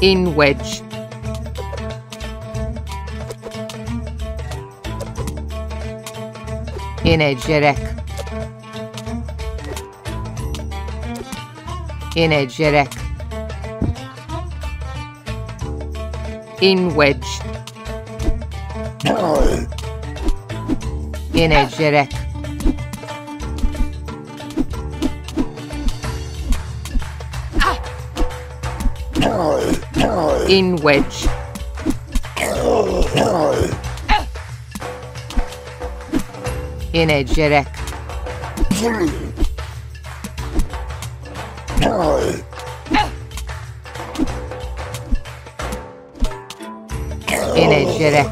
In wedge. İnecek. İnecek. In a jerk in wedge. İnecek. In wedge. in a direct in a İnecek. İnecek.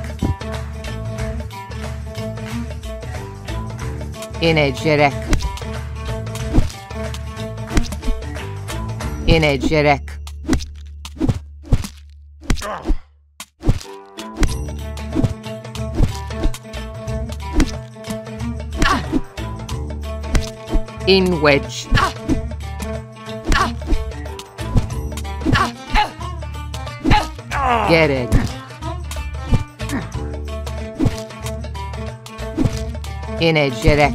İnecek. İnecek. In wedge. Gerek. İnecek.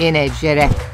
İnecek. İnecek. Gerek. In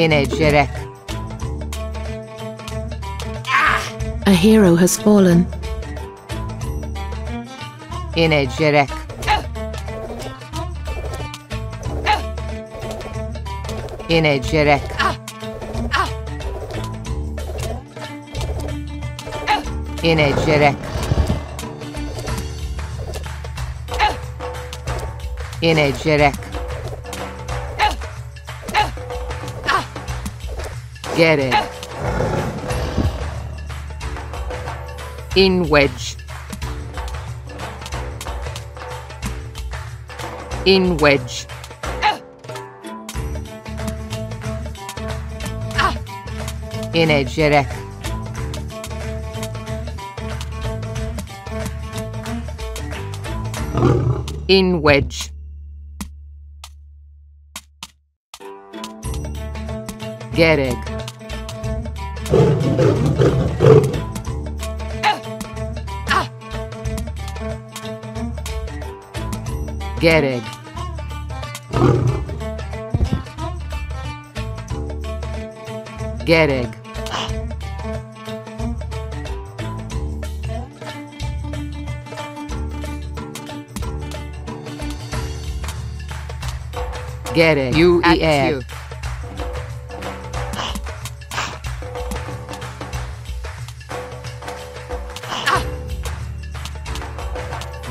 İnecek. A hero has fallen. İnecek. İnecek. İnecek. İnecek. Gerek. In wedge. In wedge. İnecek. In wedge. Gerek. Gerek. Gerek. Gerek. You At eat you.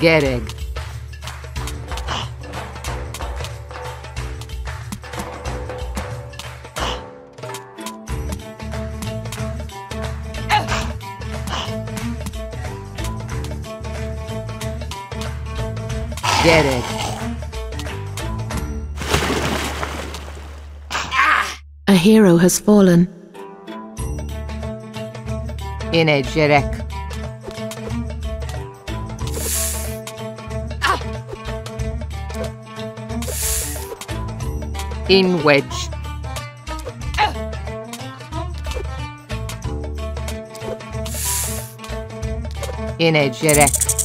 Gerek. Gerek. Hero has fallen. In a İnecek. In wedge. In a İnecek.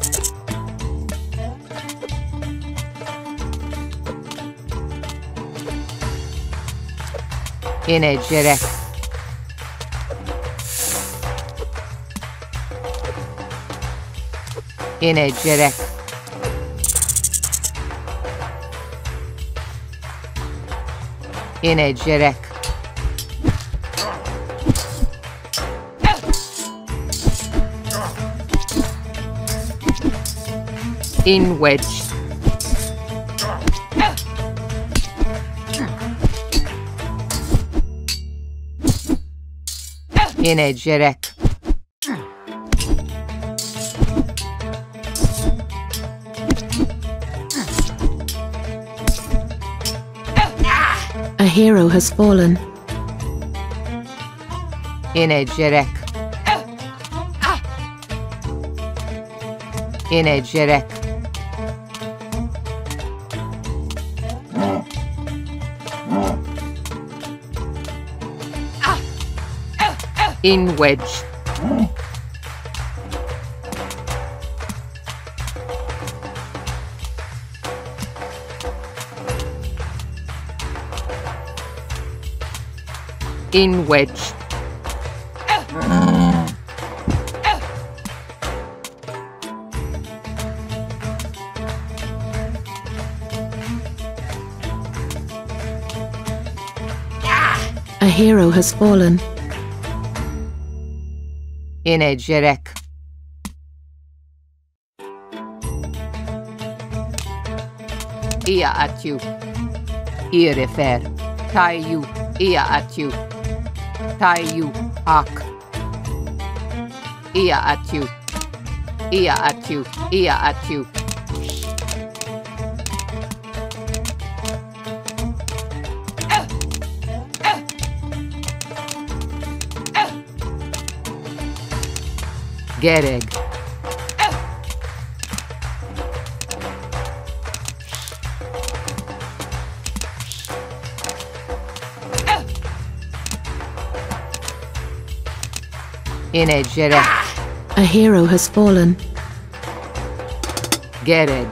energetic energetic energetic in wedge. İnecek. A hero has fallen. İnecek. İnecek. In wedge. In wedge. A hero has fallen. İnecek. Ia atiu. Irefer. Taiu. Ia atiu. Taiu. Ak. Ia atiu. Ia atiu. Ia atiu. Gereg. A hero has fallen. Gereg.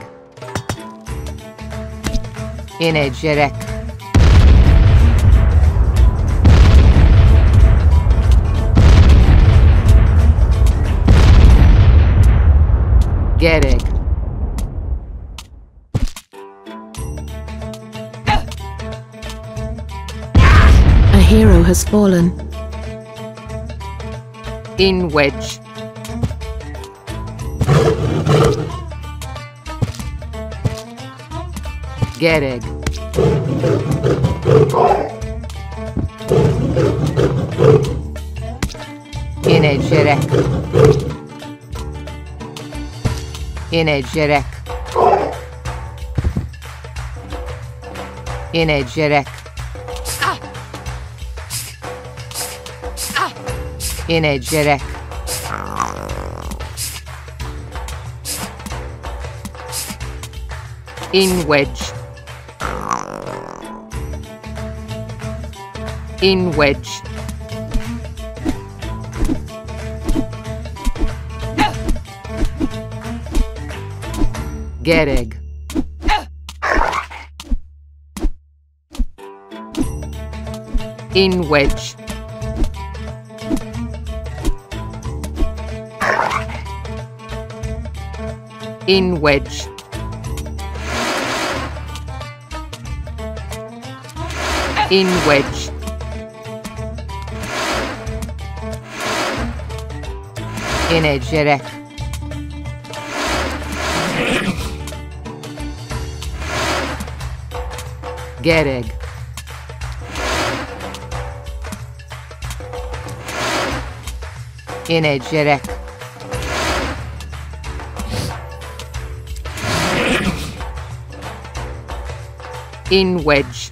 İnecek. Gereg. A hero has fallen. In wedge. Gereg. İnecek. İnecek. İnecek. İnecek. In wedge. In wedge. Gereg. In wedge. In wedge. In wedge. İnecek. Gereg. İnecek. In wedge.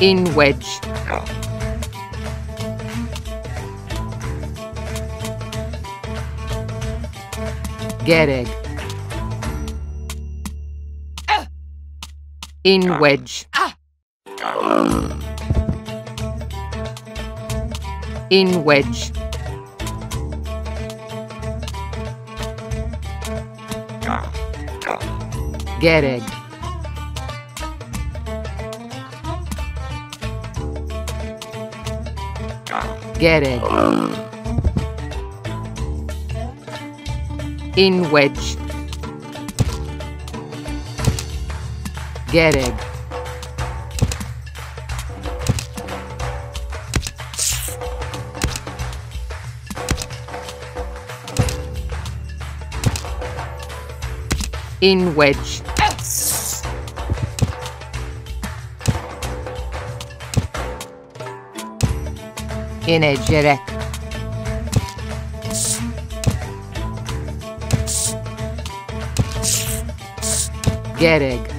In wedge. Gereg. In wedge. In wedge. Get egg. Get Gereg. In wedge. Gereg. In wedge. İnecek. Gerek.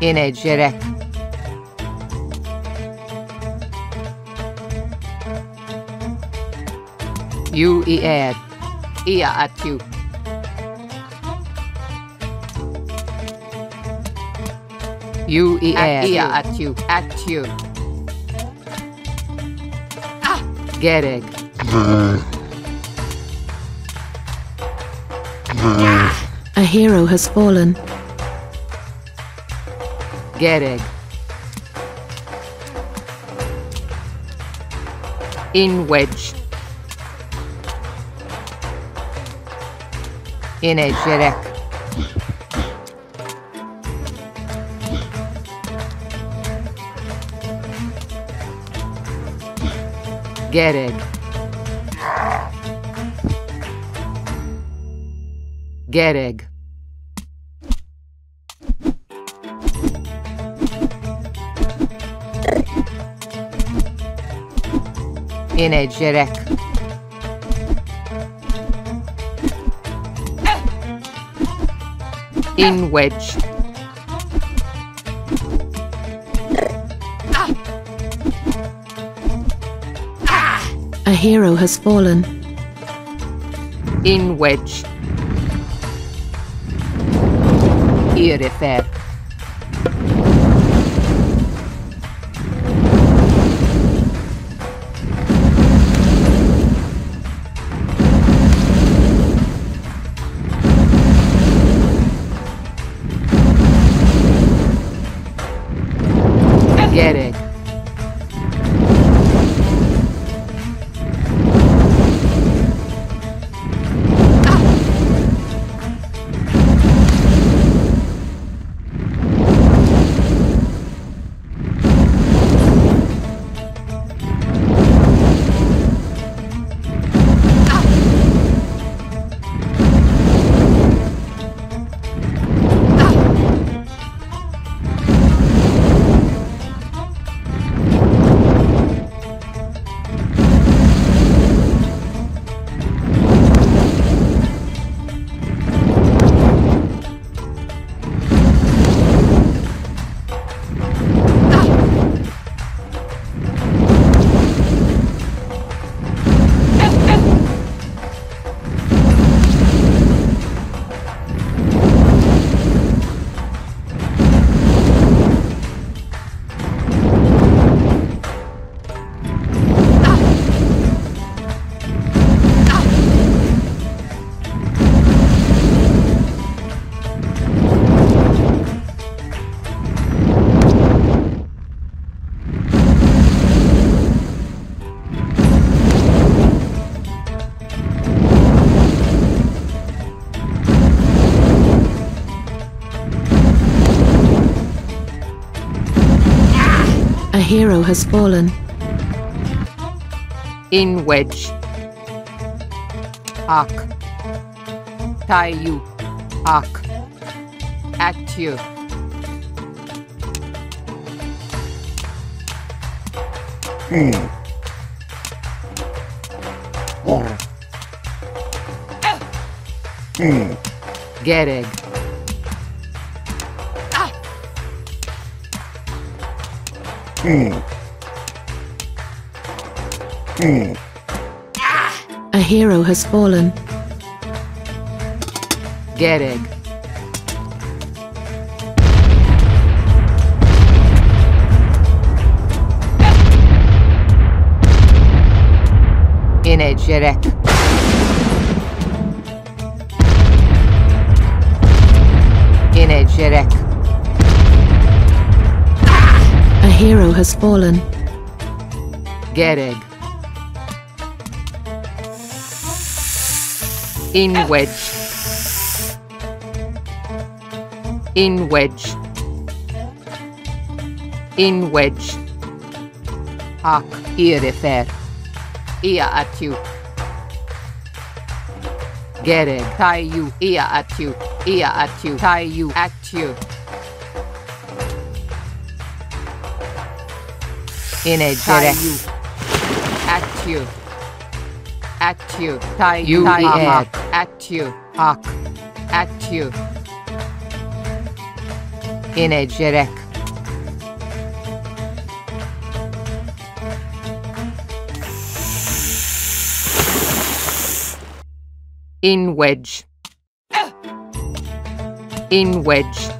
İnecek. You e Ia at you. You e Ia at you. At you. Ah, gerek. A hero has fallen. Gerek. In wedge. İnecek. Gerek. Gerek. İnecek. In wedge. A hero has fallen. In wedge. Irifer. Hero has fallen. In wedge. Hawk. Tie you. Hawk. At you. Hmm. Gerek. A hero has fallen. Gerek. İnecek. İnecek. A has fallen. Gerek. In wedge. In wedge. In wedge. Ak irifer. Ia atju. Gereg taiju. Ia atju. Ia atju. Taiju atju. Ine gerek. Atju. Atju. Taiju. Taiju. Atju. Ak. Atju. Ine gerek. In wedge. In wedge.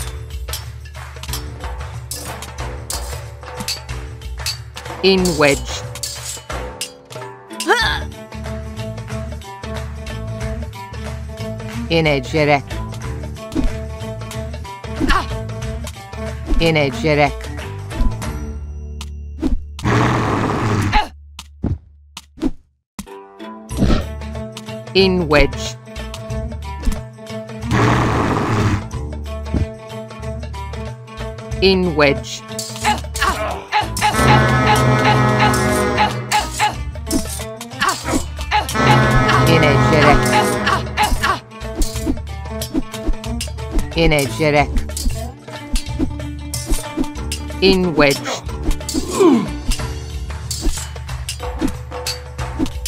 In wedge. Ine gerek. Ine gerek. In wedge. In wedge. Ine gerek. In wedge.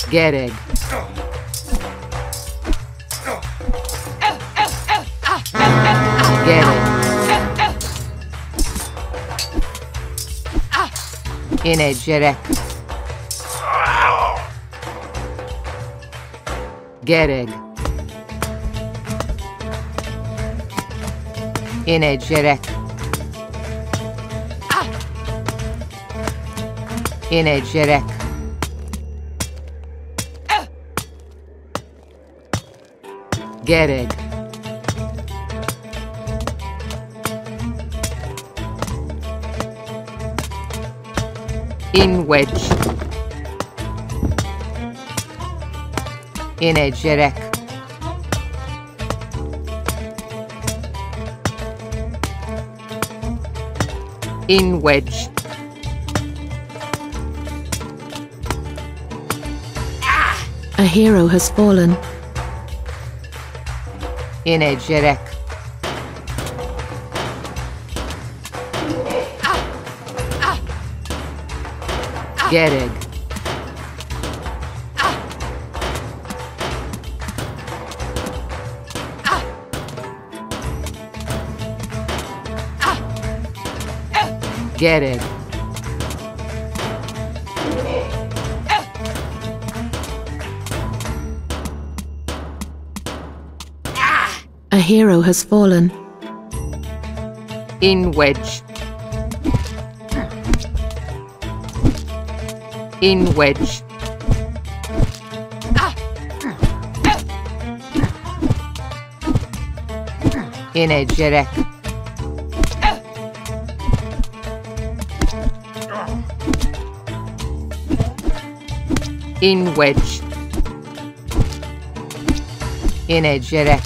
Gereg. Gereg. Ine gerek. Gereg. Ine gerek. Ine gerek. Gereg. In wedge. Ine gerek. In wedge. A hero has fallen. In a Ine gerek. Gereg. Gereg. A hero has fallen. In wedge. In wedge. Ine gerek. In wedge. Ine gerek.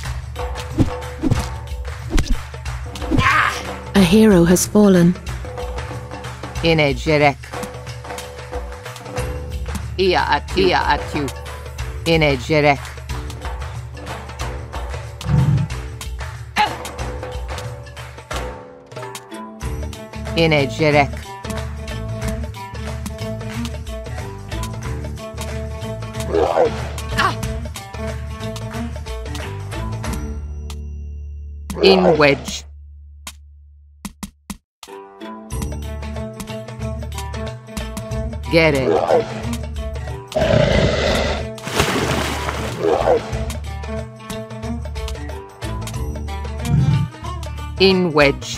A hero has fallen. Ine gerek. Ia at ia. Ine gerek. Ine gerek. In wedge. Get it. In wedge.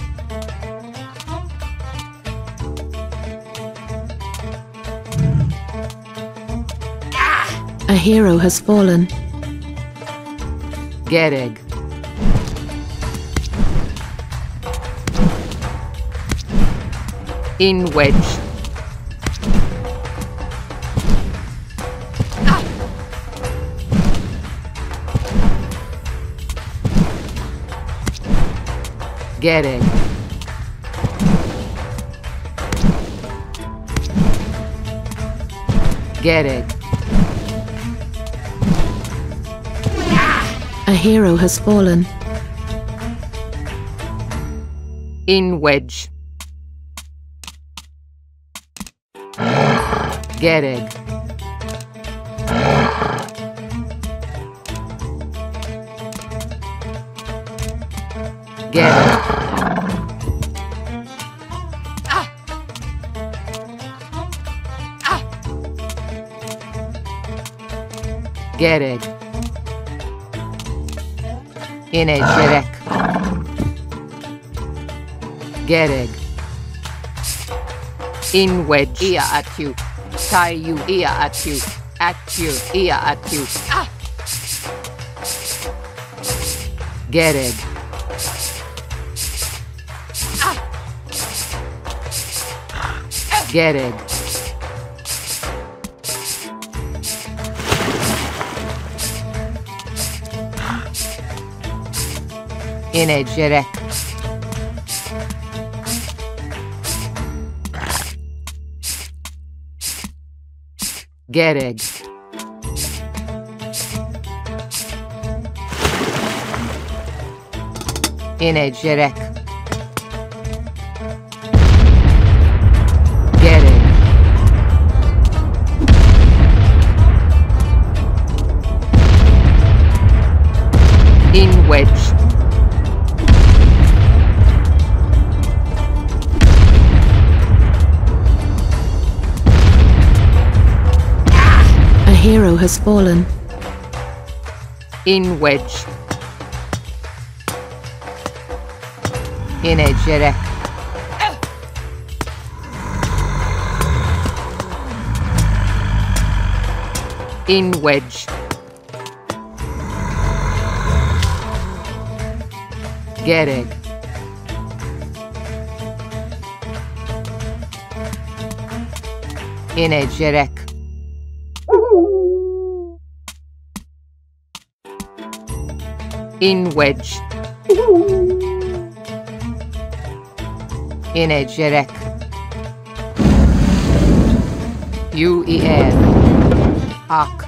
A hero has fallen. Get egg. In wedge. Get it. Get it. A hero has fallen. In wedge. Get it. Get it. Get it. In a direct. Get it. In wedge. Ear at you. Tie you. Ear at you. At you. Ear at you. Ah! Get it. Ah! Get it. İnecek. Gerek. İnecek. Gerek. Has fallen. In wedge. İnecek. In wedge. Get Gerek. İnecek. In wedge. In a İnecek. U-E-N. Ak.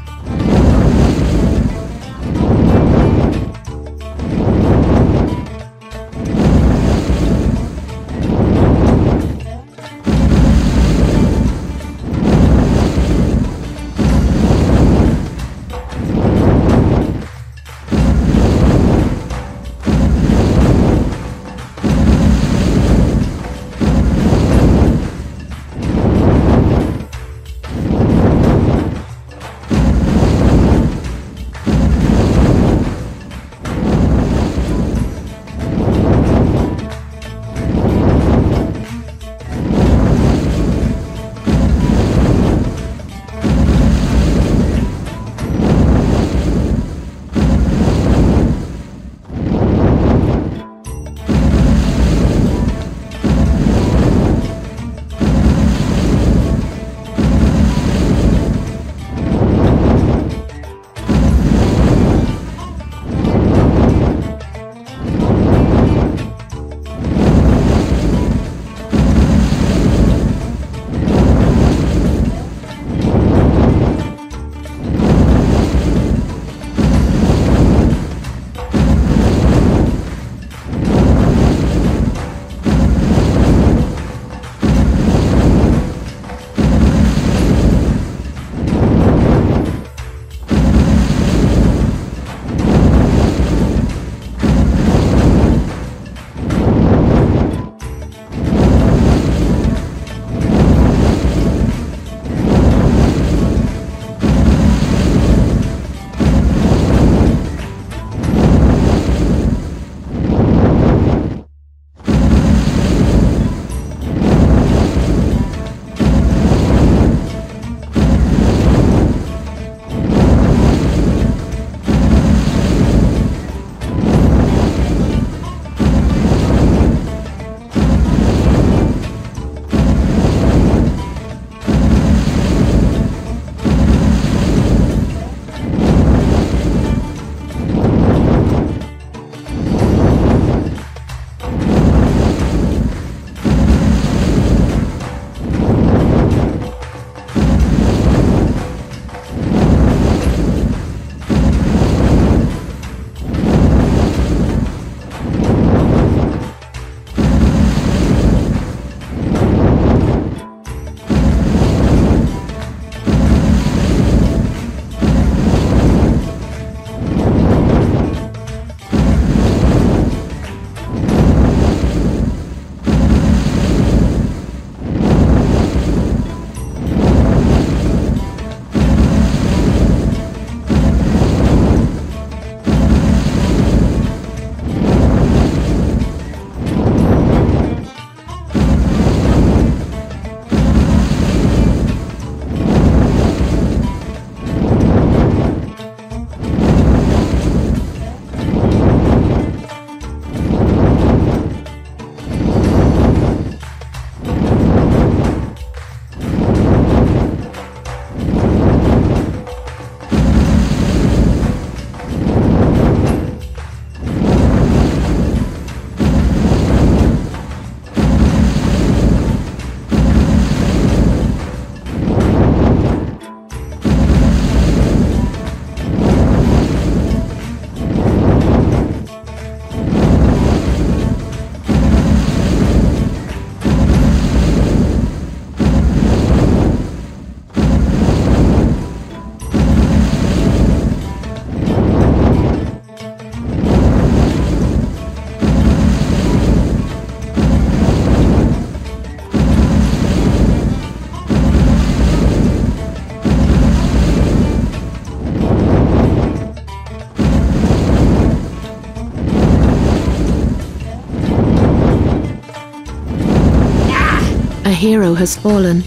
Hero has fallen.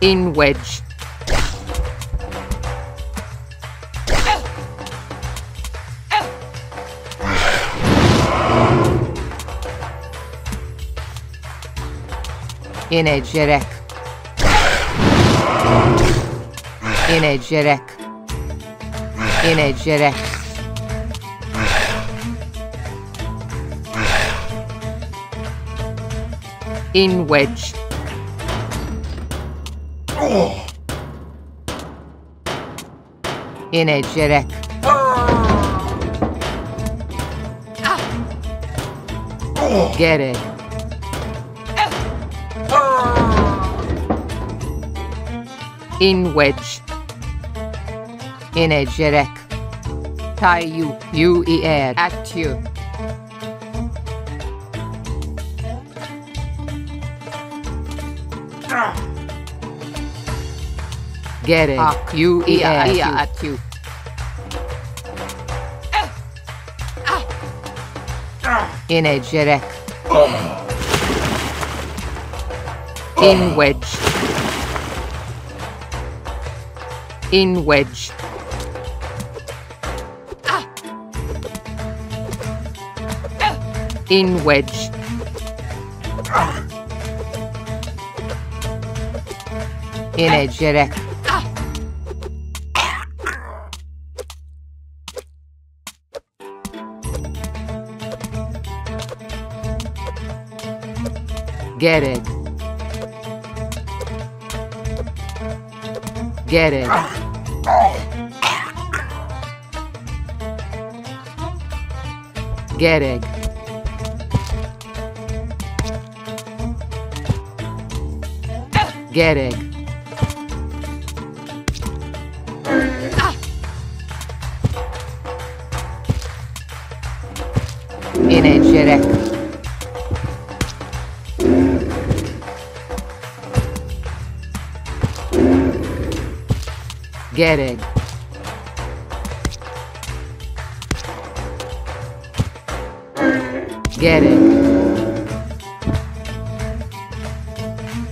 In wedge. İnecek. İnecek. İnecek. In wedge. İnecek. Gerek. In wedge. İnecek. Tayu. You ear. At you. Gerek. You ear. At you. İnecek. In wedge. In wedge. In wedge. İnecek. Gerek. Gerek. Gerek. Gerek.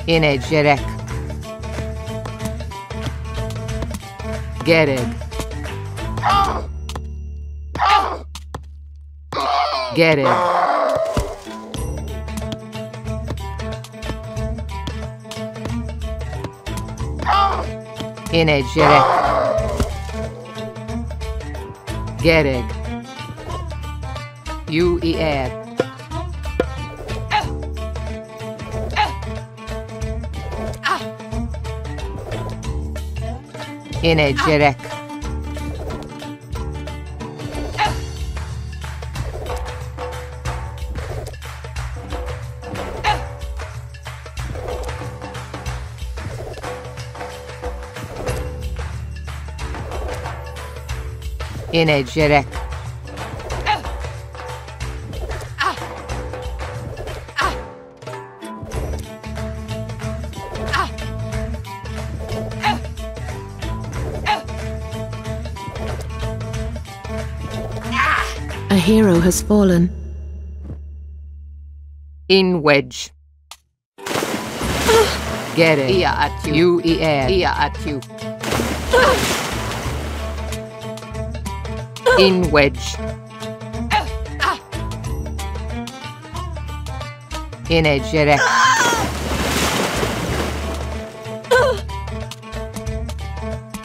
İnecek. Gerek. Gerek. İnecek. Gerek. Gerek. İnecek. Gerek. You ear. İnecek. İnecek. A hero has fallen. In wedge. Gerek. Ear at you. You ear. Ear at you. In wedge. İnecek.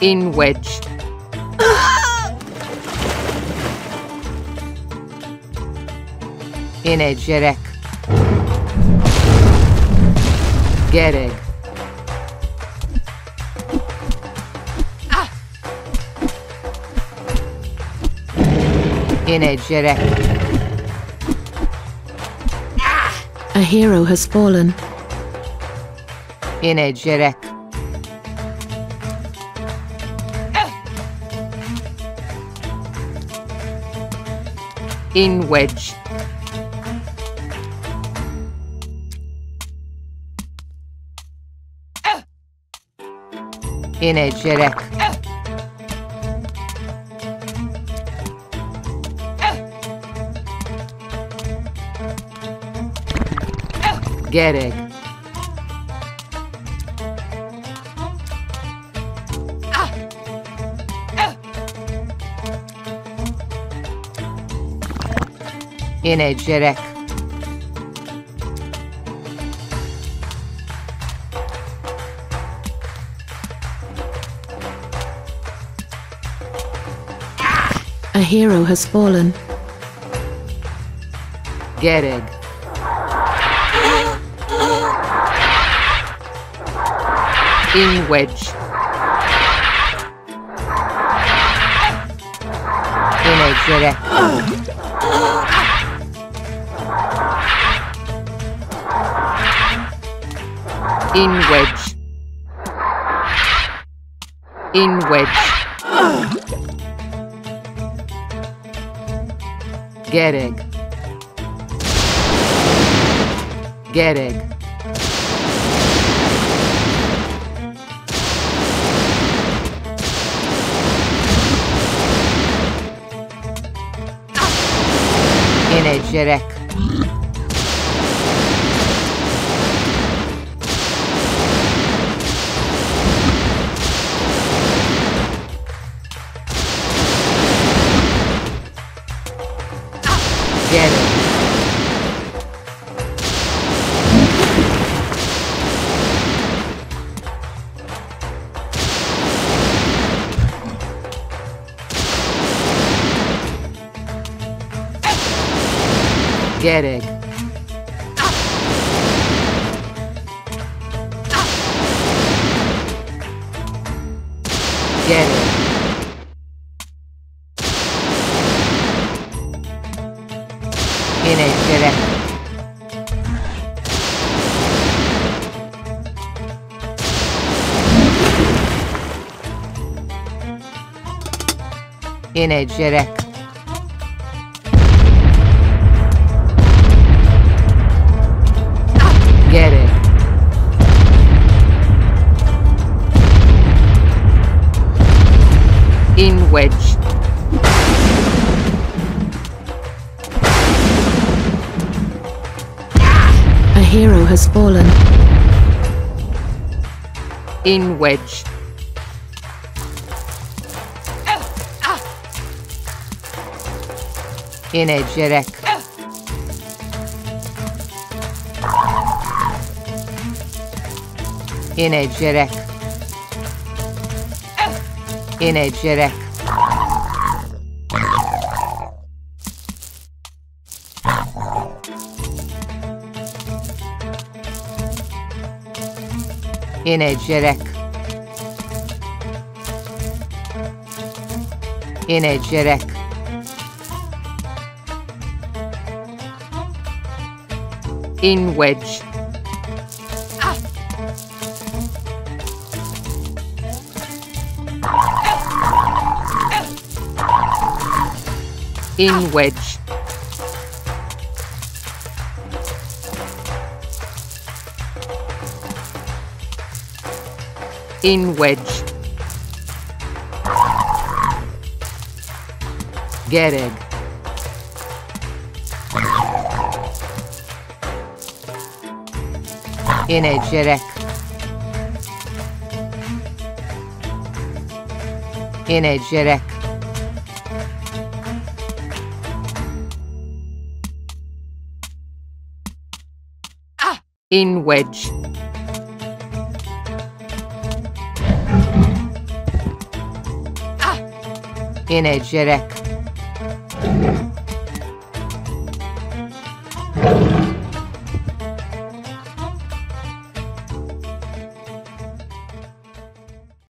In wedge. İnecek. Gerek. İnecek. A hero has fallen. İnecek. In wedge. İnecek. Gerek. İnecek. A hero has fallen. Gerek. In wedge. In İnecek. In wedge. In wedge. Gerek. Gerek. İnecek. Gerek. İnecek. Gerek. In wedge. A hero has fallen. In wedge. İnecek. İnecek. İnecek. İnecek. İnecek. In wedge. In wedge. In wedge. Gerek. İnecek. İnecek. In wedge. ah! İnecek.